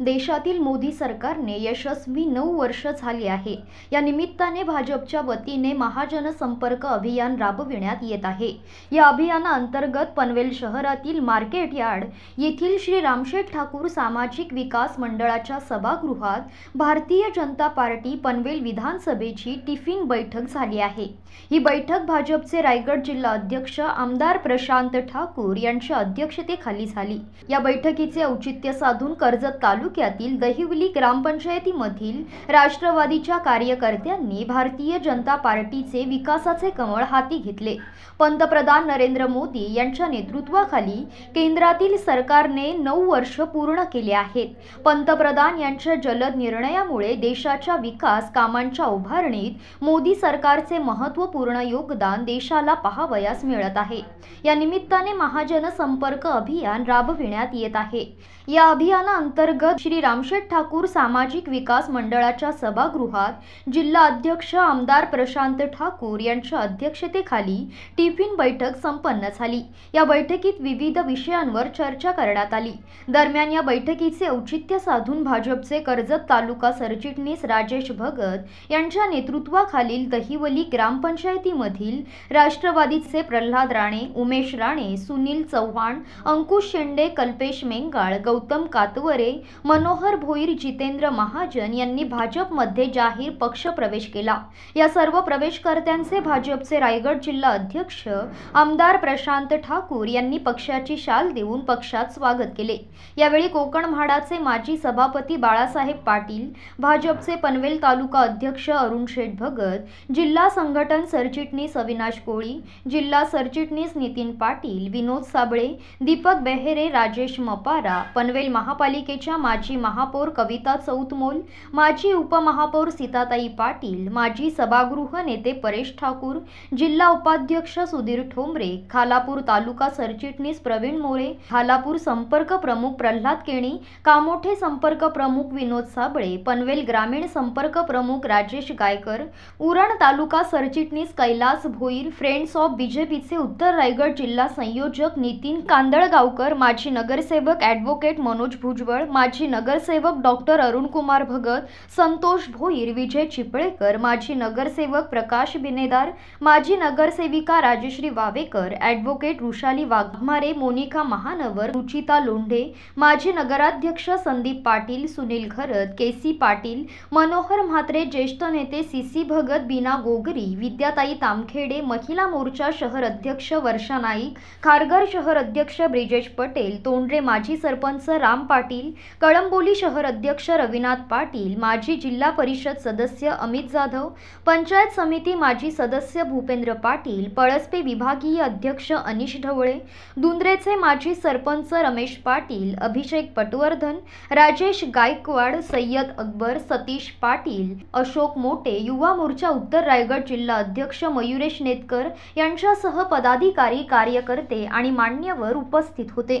देशातील मोदी सरकारने यशस्वी नऊ वर्ष झाली आहे. या निमित्ताने भाजपच्या वतीने महाजनसंपर्क अभियान राबविण्यात येत आहे. या अभियानाअंतर्गत पनवेल शहरातील मार्केट यार्ड येथील श्री रामशेठ ठाकूर सामाजिक विकास मंडळाच्या सभागृहात भारतीय जनता पार्टी पनवेल विधानसभेची टिफिन बैठक झाली आहे. ही बैठक भाजपचे रायगड जिल्हा अध्यक्ष आमदार प्रशांत ठाकूर यांच्या अध्यक्षतेखाली झाली. या बैठकीचे औचित्य साधून कर्जत तालुक्यातील दहिवली ग्रामपंचायतीमधील राष्ट्रवादीच्या कार्यकर्त्यांनी भारतीय जनता पार्टीचे विकासाचे कमळ हाती घेतले. पंतप्रधान नरेंद्र मोदी यांच्या नेतृत्वाखाली केंद्रातील सरकारने नऊ वर्ष पूर्ण केले आहेत. पंतप्रधान यांच्या जलद निर्णयामुळे देशाच्या विकास कामांच्या उभारणीत मोदी सरकारचे महत्त्वपूर्ण योगदान देशाला पाहावयास मिळत आहे. या निमित्ताने महाजनसंपर्क अभियान राबविण्यात येत आहे. या अभियानाअंतर्गत श्री रामशेठ ठाकूर सामाजिक विकास मंडळाच्या सभागृहात जिल्हा अध्यक्ष आमदार प्रशांत ठाकूर यांच्या अध्यक्षतेखाली टिफिन बैठक संपन्न झाली. या बैठकीत विविध विषयांवर चर्चा करण्यात आली. दरम्यान या बैठकीचे औचित्य साधून भाजपचे कर्जत तालुका सरचिटणीस राजेश भगत यांच्या नेतृत्वाखालील दहिवली ग्रामपंचायतीमधील राष्ट्रवादीचे प्रल्हाद राणे उमेश राणे सुनील चव्हाण अंकुश शेंडे कल्पेश मेंगाळ गौतम कातवरे मनोहर भोईर जितेंद्र महाजन यांनी भाजपमध्ये जाहीर पक्ष प्रवेश केला. या सर्व प्रवेशकर्त्यांचे भाजपचे रायगड जिल्हा अध्यक्ष आमदार प्रशांत ठाकूर यांनी पक्षाची शाल देऊन पक्षात स्वागत केले. यावेळी कोकण म्हाडाचे माजी सभापती बाळासाहेब पाटील भाजपचे पनवेल तालुका अध्यक्ष अरुण शेठ भगत जिल्हा संघटन सरचिटणीस अविनाश कोळी जिल्हा सरचिटणीस नितीन पाटील विनोद साबळे दीपक बेहेरे राजेश मपारा पनवेल महापालिकेच्या माजी महापौर कविता चौतमोल माजी उपमहापौर सीताताई पाटील माजी सभागृह नेते परेश ठाकूर जिल्हा उपाध्यक्ष सुधीर ठोंबरे खालापूर तालुका सरचिटणीस प्रवीण मोरे खालापूर संपर्क प्रमुख प्रल्हाद केणी कामोठे संपर्क प्रमुख विनोद साबळे पनवेल ग्रामीण संपर्क प्रमुख राजेश गायकर उरण तालुका सरचिटणीस कैलास भोईर फ्रेंड्स ऑफ बीजेपीचे उत्तर रायगड जिल्हा संयोजक नितीन कांदळगावकर माजी नगरसेवक ॲडव्होकेट मनोज भुजबळ माजी नगरसेवक डॉक्टर अरुणकुमार भगत संतोष भोईर विजय चिपळेकर माजी नगरसेवक प्रकाश बिनेदार माजी नगरसेविका राजश्री वावेकर ॲडव्होकेट रुशाली वाघमारे मोनिका महानवर रुचिता लोंढे माजी नगराध्यक्ष संदीप पाटील सुनील घरत के सी पाटील मनोहर म्हात्रे ज्येष्ठ नेते सी सी भगत बीना गोगरी विद्याताई तामखेडे महिला मोर्चा शहर अध्यक्ष वर्षा नाईक खारघर शहर अध्यक्ष ब्रिजेश पटेल तोंडरे माजी सरपंच राम पाटील कळंबोली शहर अध्यक्ष रविनाथ पाटील माजी जिल्हा परिषद सदस्य अमित जाधव पंचायत समिती माजी सदस्य भूपेंद्र पाटील पळसपे विभागीय अध्यक्ष अनिश ढवळे दुंद्रेचे माजी सरपंच रमेश पाटील अभिषेक पटवर्धन राजेश गायकवाड सय्यद अकबर सतीश पाटील अशोक मोटे युवा मोर्चा उत्तर रायगड जिल्हा अध्यक्ष मयुरेश नेतकर यांच्यासह पदाधिकारी कार्यकर्ते आणि मान्यवर उपस्थित होते.